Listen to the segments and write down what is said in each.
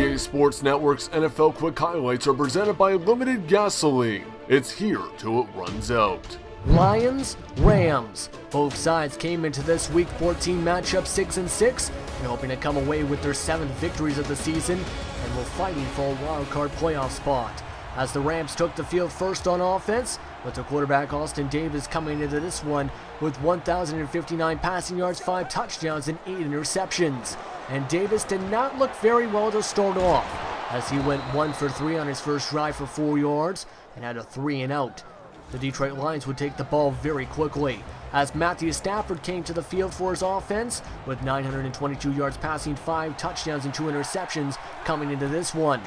EA Sports Network's NFL Quick Highlights are presented by Limited Gasoline. It's here till it runs out. Lions, Rams. Both sides came into this Week 14 matchup 6 and 6 and hoping to come away with their seventh victories of the season and were fighting for a wild card playoff spot. As the Rams took the field first on offense, with the quarterback Austin Davis coming into this one with 1,059 passing yards, 5 touchdowns, and 8 interceptions. And Davis did not look very well to start off, as he went 1 for 3 on his first drive for 4 yards and had a 3 and out. The Detroit Lions would take the ball very quickly, as Matthew Stafford came to the field for his offense with 922 yards passing, 5 touchdowns, and 2 interceptions coming into this one.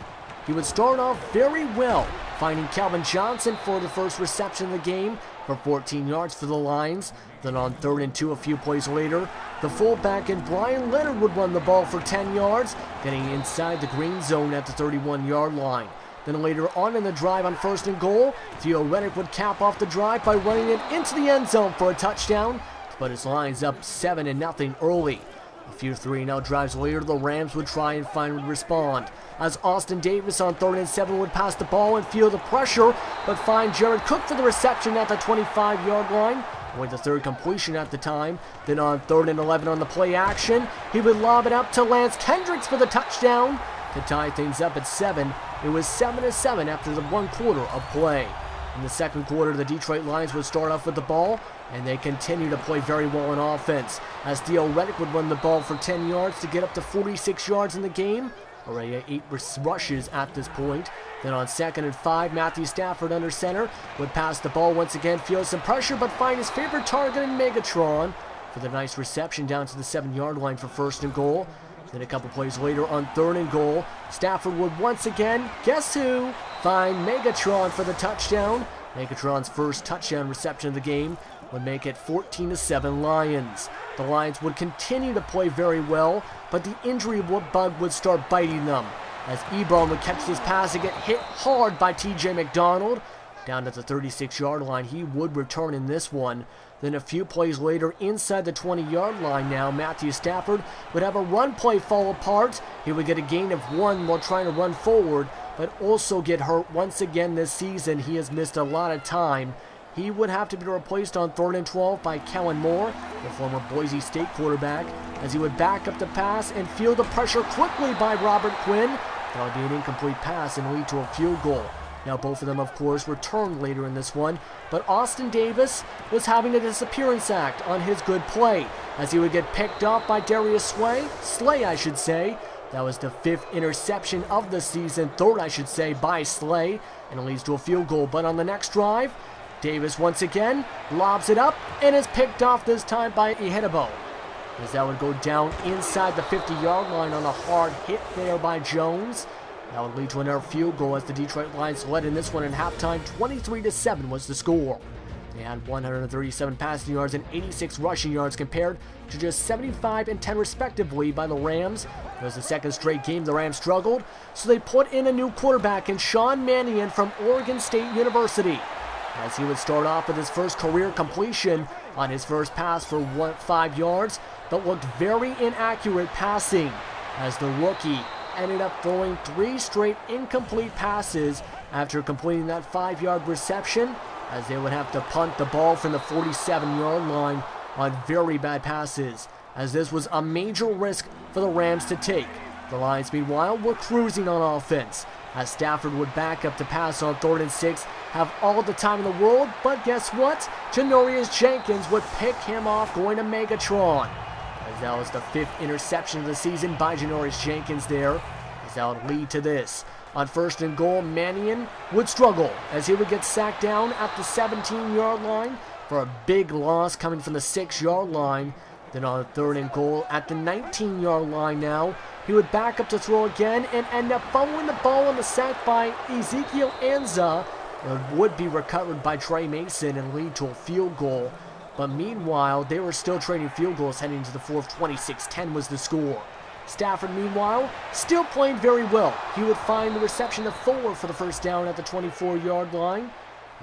He would start off very well, finding Calvin Johnson for the first reception of the game for 14 yards for the Lions. Then on third and two a few plays later, the fullback and Brian Leonard would run the ball for 10 yards, getting inside the green zone at the 31-yard line. Then later on in the drive on first and goal, Theo Riddick would cap off the drive by running it into the end zone for a touchdown, but his line's up 7 and nothing early. A few 3-0 drives later, the Rams would try and finally respond. As Austin Davis on third and seven would pass the ball and feel the pressure, but find Jared Cook for the reception at the 25-yard line. With the third completion at the time. Then on third and 11 on the play action, he would lob it up to Lance Kendricks for the touchdown. To tie things up at seven, it was seven to seven after the one quarter of play. In the second quarter, the Detroit Lions would start off with the ball, and they continue to play very well in offense, as Theo Riddick would run the ball for 10 yards to get up to 46 yards in the game. Already eight rushes at this point. Then on second and five, Matthew Stafford under center would pass the ball once again, feel some pressure, but find his favorite target in Megatron for the nice reception down to the seven-yard line for first and goal. Then a couple plays later on third and goal, Stafford would once again, guess who, find Megatron for the touchdown. Megatron's first touchdown reception of the game would make it 14 7 Lions. The Lions would continue to play very well, but the injury bug would start biting them. As Ebron would catch this pass and get hit hard by TJ McDonald. Down at the 36 yard line, he would return in this one. Then a few plays later, inside the 20 yard line now, Matthew Stafford would have a run play fall apart. He would get a gain of one while trying to run forward, but also get hurt once again this season. He has missed a lot of time. He would have to be replaced on third and 12 by Kellen Moore, the former Boise State quarterback, as he would back up the pass and feel the pressure quickly by Robert Quinn. That would be an incomplete pass and lead to a field goal. Now, both of them, of course, returned later in this one, but Austin Davis was having a disappearance act on his good play, as he would get picked off by Darius Sway, Slay, I should say. That was the fifth interception of the season, third, I should say, by Slay, and it leads to a field goal. But on the next drive, Davis once again lobs it up and is picked off this time by Ihedigbo. As that would go down inside the 50-yard line on a hard hit there by Jones. That would lead to another field goal as the Detroit Lions led in this one in halftime. 23-7 was the score. They had 137 passing yards and 86 rushing yards compared to just 75 and 10 respectively by the Rams. It was the second straight game the Rams struggled, so they put in a new quarterback in Sean Mannion from Oregon State University as he would start off with his first career completion on his first pass for five yards, but looked very inaccurate passing as the rookie ended up throwing three straight incomplete passes after completing that five-yard reception as they would have to punt the ball from the 47-yard line on very bad passes as this was a major risk for the Rams to take. The Lions, meanwhile, were cruising on offense as Stafford would back up to pass on third and six, have all the time in the world, but guess what? Janoris Jenkins would pick him off going to Megatron. As that was the fifth interception of the season by Janoris Jenkins there, as that would lead to this. On first and goal, Mannion would struggle as he would get sacked down at the 17-yard line for a big loss coming from the 6-yard line. Then on third and goal at the 19-yard line now, he would back up to throw again and end up fumbling the ball on the sack by Ezekiel Ansah. It would be recovered by Tre Mason and lead to a field goal. But meanwhile, they were still trading field goals heading to the fourth. 26-10 was the score. Stafford, meanwhile, still playing very well. He would find the reception of Fuller for the first down at the 24-yard line.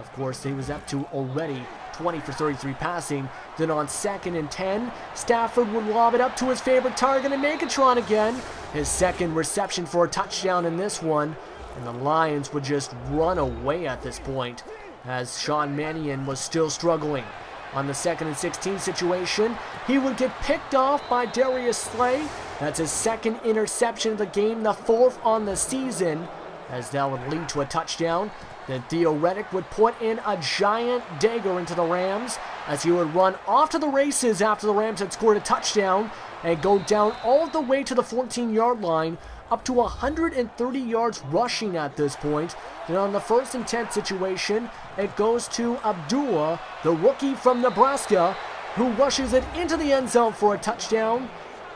Of course, he was up to already 20 for 33 passing. Then on second and 10, Stafford would lob it up to his favorite target and Megatron again. His second reception for a touchdown in this one. And the Lions would just run away at this point as Sean Mannion was still struggling. On the second and 16 situation, he would get picked off by Darius Slay. That's his second interception of the game, the fourth on the season, as that would lead to a touchdown. Then Theo Riddick would put in a giant dagger into the Rams as he would run off to the races after the Rams had scored a touchdown and go down all the way to the 14 yard line, up to 130 yards rushing at this point. Then on the first and 10 situation, it goes to Abdullah, the rookie from Nebraska, who rushes it into the end zone for a touchdown.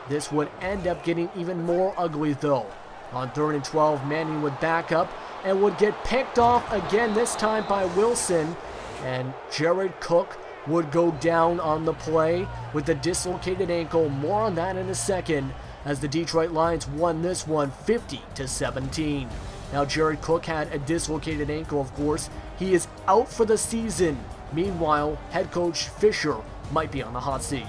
This would end up getting even more ugly though. On third and 12, Manning would back up and would get picked off again, this time by Wilson. And Jared Cook would go down on the play with a dislocated ankle. More on that in a second as the Detroit Lions won this one 50 to 17. Now Jared Cook had a dislocated ankle, of course. He is out for the season. Meanwhile, head coach Fisher might be on the hot seat.